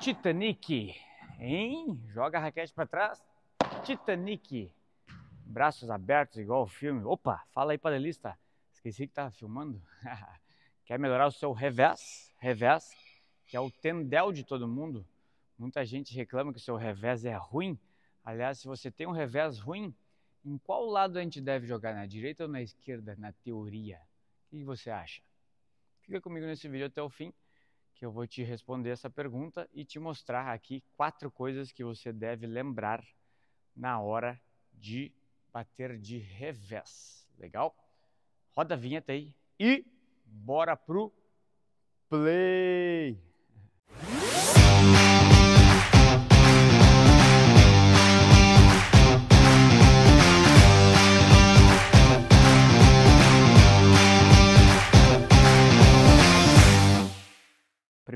Titanic, hein? Joga a raquete para trás. Titanic. Braços abertos igual o filme. Opa, fala aí padelista. Esqueci que tava filmando. Quer melhorar o seu revés? Revés, que é o tendel de todo mundo. Muita gente reclama que o seu revés é ruim. Aliás, se você tem um revés ruim, em qual lado a gente deve jogar? Na direita ou na esquerda, na teoria? O que você acha? Fica comigo nesse vídeo até o fim que eu vou te responder essa pergunta e te mostrar aqui quatro coisas que você deve lembrar na hora de bater de revés. Legal? Roda a vinheta aí e bora pro play!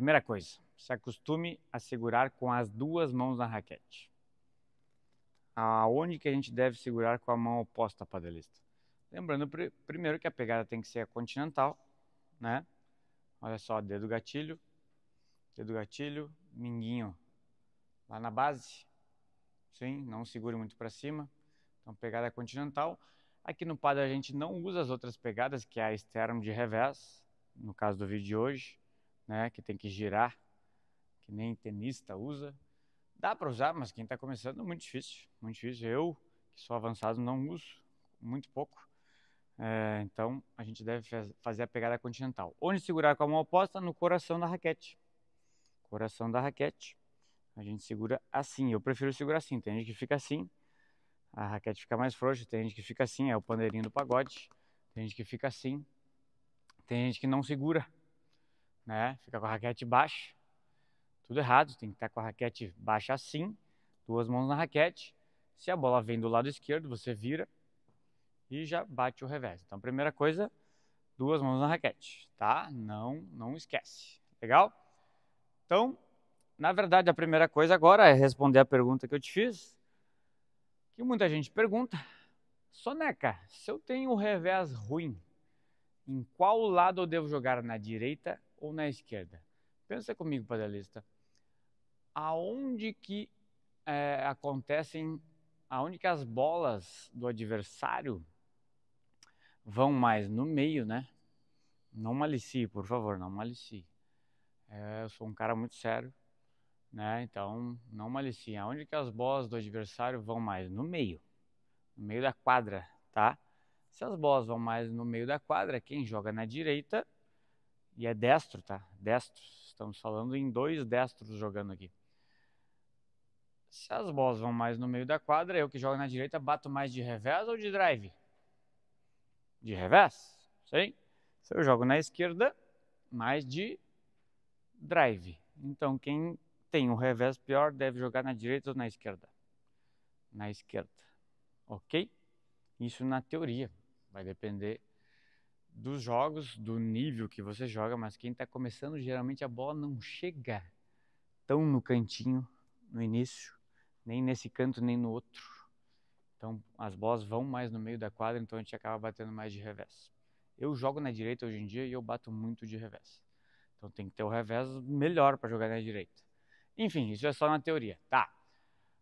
Primeira coisa, se acostume a segurar com as duas mãos na raquete. Aonde que a gente deve segurar com a mão oposta, padelista? Lembrando pr primeiro que a pegada tem que ser a continental, né? Olha só, dedo gatilho, dedo gatilho, minguinho lá na base. Sim, não segure muito para cima. Então, pegada continental. Aqui no padre a gente não usa as outras pegadas, que é a externo de revés, no caso do vídeo de hoje né, que tem que girar, que nem tenista usa. Dá para usar, mas quem está começando é muito difícil, muito difícil. Eu, que sou avançado, não uso, muito pouco. É, então, a gente deve fazer a pegada continental. Onde segurar com a mão oposta? No coração da raquete. Coração da raquete. A gente segura assim. Eu prefiro segurar assim. Tem gente que fica assim, a raquete fica mais frouxa. Tem gente que fica assim, é o pandeirinho do pagode. Tem gente que fica assim. Tem gente que não segura né? Fica com a raquete baixa. Tudo errado, tem que estar com a raquete baixa assim, duas mãos na raquete. Se a bola vem do lado esquerdo, você vira e já bate o revés. Então, primeira coisa, duas mãos na raquete, tá? Não, não esquece. Legal? Então, na verdade, a primeira coisa agora é responder a pergunta que eu te fiz, que muita gente pergunta. Soneca, se eu tenho o revés ruim, em qual lado eu devo jogar? Na direita ou na esquerda? Pensa comigo, padelista. Aonde que é, acontecem, aonde que as bolas do adversário vão mais? No meio, né? Não malicie, por favor, não malicie. É, eu sou um cara muito sério, né? Então, não malicie. Aonde que as bolas do adversário vão mais? No meio. No meio da quadra, tá? Se as bolas vão mais no meio da quadra, quem joga na direita e é destro, tá? Destro. Estamos falando em dois destros jogando aqui. Se as bolas vão mais no meio da quadra, eu que jogo na direita bato mais de revés ou de drive? De revés, sim. Se eu jogo na esquerda, mais de drive. Então quem tem um revés pior deve jogar na direita ou na esquerda? Na esquerda. Ok? Isso na teoria. Vai depender dos jogos, do nível que você joga, mas quem está começando, geralmente a bola não chega tão no cantinho no início, nem nesse canto, nem no outro. Então as bolas vão mais no meio da quadra, então a gente acaba batendo mais de revés. Eu jogo na direita hoje em dia e eu bato muito de revés. Então tem que ter o revés melhor para jogar na direita. Enfim, isso é só na teoria. Tá.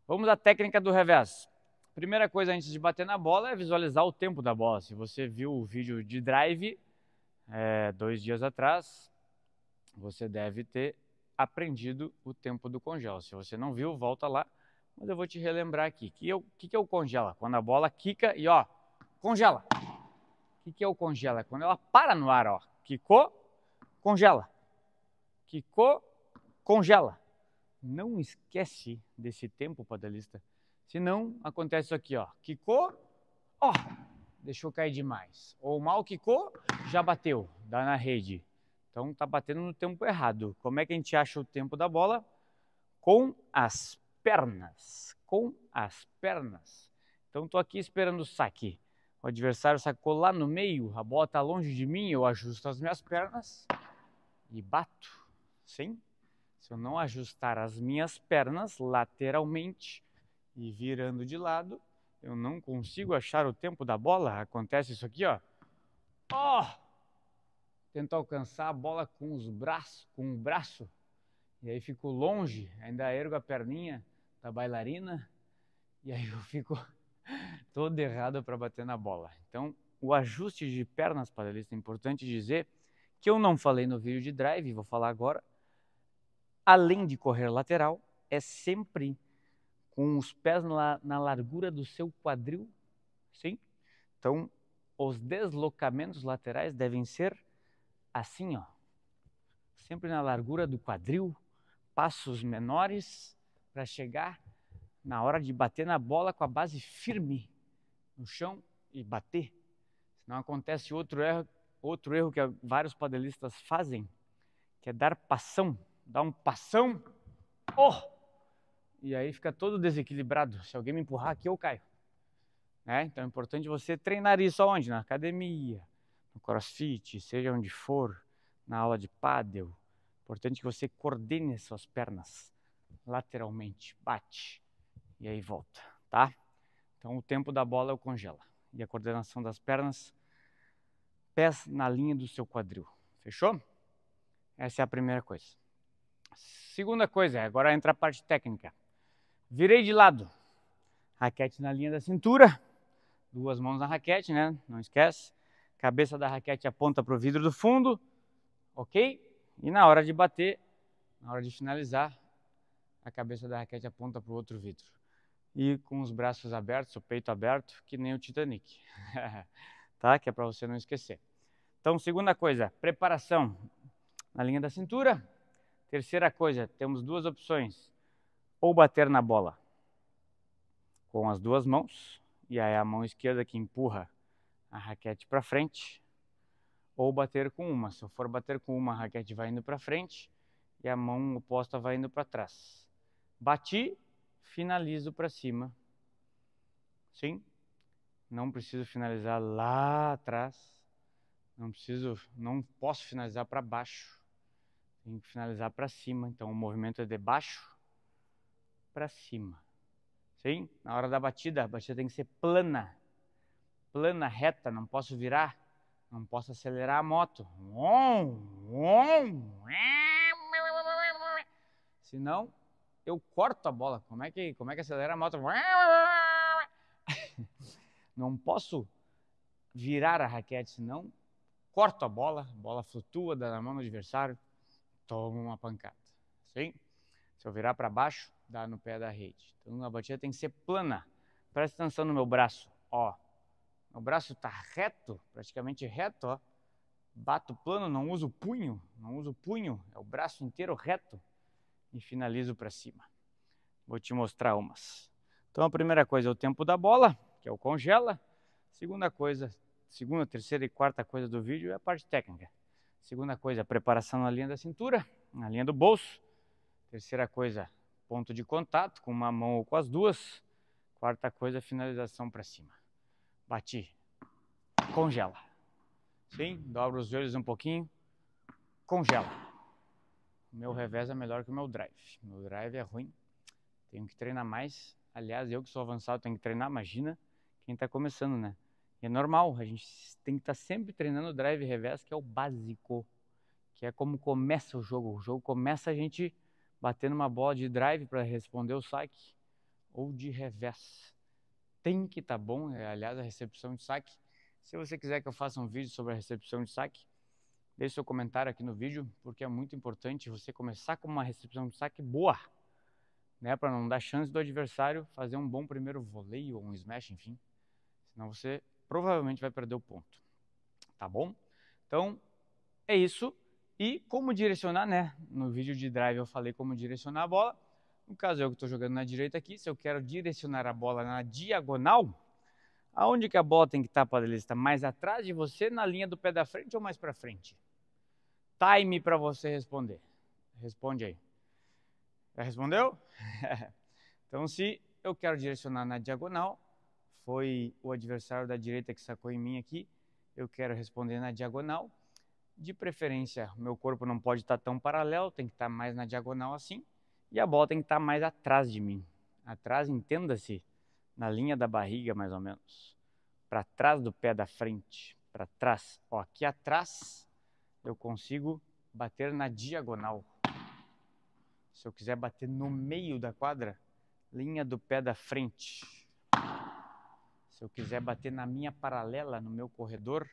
Vamos à técnica do revés. Primeira coisa antes de bater na bola é visualizar o tempo da bola. Se você viu o vídeo de drive é, dois dias atrás, você deve ter aprendido o tempo do congela. Se você não viu, volta lá. Mas eu vou te relembrar aqui. O que, que, que é o congela? Quando a bola quica e ó, congela. O que, que é o congela? Quando ela para no ar, ó. Quicou, congela. Quicou, congela. Não esquece desse tempo, padalista. Senão, acontece isso aqui, ó. Quicou, ó, deixou cair demais. Ou mal quicou, já bateu, dá na rede. Então tá batendo no tempo errado. Como é que a gente acha o tempo da bola? Com as pernas. Com as pernas. Então tô aqui esperando o saque. O adversário sacou lá no meio, a bola tá longe de mim, eu ajusto as minhas pernas e bato. Sim? Se eu não ajustar as minhas pernas lateralmente, e virando de lado, eu não consigo achar o tempo da bola. Acontece isso aqui, ó. Ó! Oh! Tento alcançar a bola com os braços, com o braço e aí fico longe, ainda ergo a perninha da bailarina e aí eu fico todo errado para bater na bola. Então, o ajuste de pernas padelista é importante dizer que eu não falei no vídeo de drive, vou falar agora. Além de correr lateral, é sempre com os pés na, na largura do seu quadril, sim? Então, os deslocamentos laterais devem ser assim, ó. Sempre na largura do quadril, passos menores para chegar na hora de bater na bola com a base firme no chão e bater. Senão acontece outro erro, outro erro que vários padelistas fazem, que é dar passão, dar um passão, oh! E aí fica todo desequilibrado. Se alguém me empurrar aqui, eu caio. Né? Então é importante você treinar isso aonde? Na academia, no crossfit, seja onde for, na aula de pádel, Importante que você coordene as suas pernas lateralmente, bate e aí volta, tá? Então o tempo da bola eu congela e a coordenação das pernas, pés na linha do seu quadril, fechou? Essa é a primeira coisa. Segunda coisa, agora entra a parte técnica. Virei de lado, raquete na linha da cintura, duas mãos na raquete, né? Não esquece. Cabeça da raquete aponta para o vidro do fundo, ok? E na hora de bater, na hora de finalizar, a cabeça da raquete aponta para o outro vidro. E com os braços abertos, o peito aberto, que nem o Titanic. tá? Que é para você não esquecer. Então, segunda coisa, preparação na linha da cintura. Terceira coisa, temos duas opções. Ou bater na bola com as duas mãos, e aí a mão esquerda que empurra a raquete para frente, ou bater com uma. Se eu for bater com uma, a raquete vai indo para frente e a mão oposta vai indo para trás. Bati, finalizo para cima. Sim? Não preciso finalizar lá atrás. Não preciso, não posso finalizar para baixo. Tem que finalizar para cima. Então o movimento é de baixo para cima. Sim? Na hora da batida, a batida tem que ser plana. Plana, reta, não posso virar não posso acelerar a moto. Senão, eu corto a bola. Como é que, como é que acelera a moto? Não posso virar a raquete, senão corto a bola, a bola flutua, dá na mão do adversário, toma uma pancada. Sim? Se eu virar para baixo, dá no pé da rede. Então a batida tem que ser plana. Presta atenção no meu braço. Ó, o braço está reto, praticamente reto, ó. Bato plano, não uso punho, não uso punho, é o braço inteiro reto e finalizo para cima. Vou te mostrar umas. Então a primeira coisa é o tempo da bola, que é o congela. Segunda coisa, segunda, terceira e quarta coisa do vídeo é a parte técnica. Segunda coisa, a preparação na linha da cintura, na linha do bolso. Terceira coisa, ponto de contato com uma mão ou com as duas. Quarta coisa, finalização para cima. Bati. Congela. Sim, dobra os joelhos um pouquinho. Congela. O meu revés é melhor que o meu drive. Meu drive é ruim. Tenho que treinar mais. Aliás, eu que sou avançado tenho que treinar. Imagina quem está começando, né? E é normal. A gente tem que estar tá sempre treinando drive e revés, que é o básico. Que é como começa o jogo. O jogo começa a gente batendo uma bola de drive para responder o saque ou de revés tem que estar tá bom, é, aliás, a recepção de saque. Se você quiser que eu faça um vídeo sobre a recepção de saque, deixe seu comentário aqui no vídeo, porque é muito importante você começar com uma recepção de saque boa, né, para não dar chance do adversário fazer um bom primeiro voleio ou um smash, enfim. Senão você provavelmente vai perder o ponto. Tá bom? Então, é isso. E como direcionar, né? No vídeo de drive eu falei como direcionar a bola. No caso, eu que estou jogando na direita aqui, se eu quero direcionar a bola na diagonal, aonde que a bola tem que estar, padelista? Mais atrás de você, na linha do pé da frente ou mais para frente? Time para você responder. Responde aí. Já respondeu? então, se eu quero direcionar na diagonal, foi o adversário da direita que sacou em mim aqui, eu quero responder na diagonal. De preferência, meu corpo não pode estar tão paralelo, tem que estar mais na diagonal assim. E a bola tem que estar mais atrás de mim. Atrás, entenda-se, na linha da barriga mais ou menos. Para trás do pé da frente. Para trás. Ó, aqui atrás eu consigo bater na diagonal. Se eu quiser bater no meio da quadra, linha do pé da frente. Se eu quiser bater na minha paralela, no meu corredor,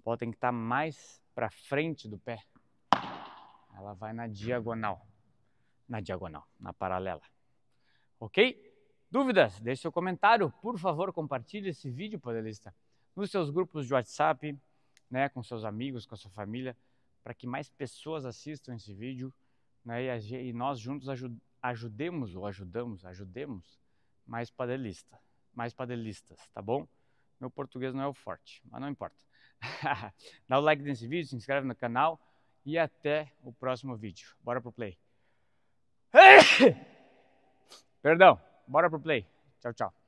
a bola tem que estar mais para frente do pé. Ela vai na diagonal. Na diagonal, na paralela. Ok? Dúvidas? Deixe seu comentário. Por favor, compartilhe esse vídeo, padelista, nos seus grupos de WhatsApp, né, com seus amigos, com a sua família, para que mais pessoas assistam esse vídeo né, e, e nós juntos ajudemos ou ajudamos, ajudemos mais padelista, mais padelistas, tá bom? Meu português não é o forte, mas não importa. Dá o like nesse vídeo, se inscreve no canal e até o próximo vídeo. Bora pro play. Perdão, bora pro play. Tchau, tchau.